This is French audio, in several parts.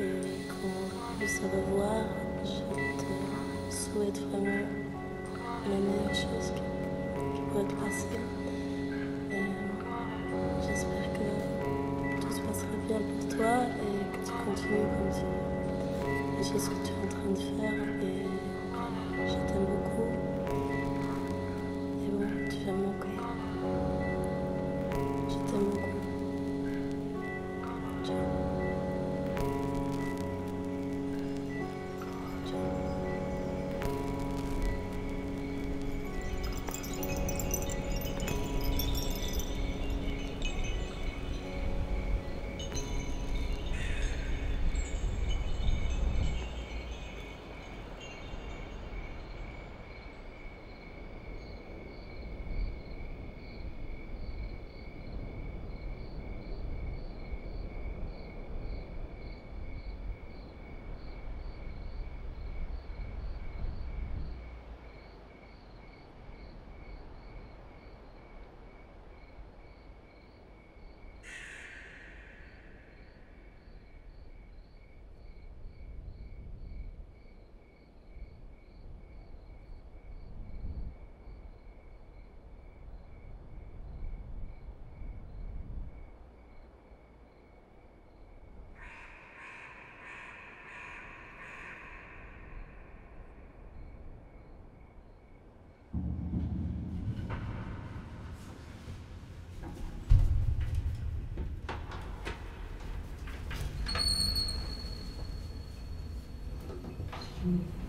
et, et ça va voir, je te souhaite vraiment la meilleure chose qui pourrait te passer. J'espère que tout se passera bien pour toi et que tu continues comme tu, les choses que tu es en train de faire. Mm-hmm.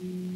Mm.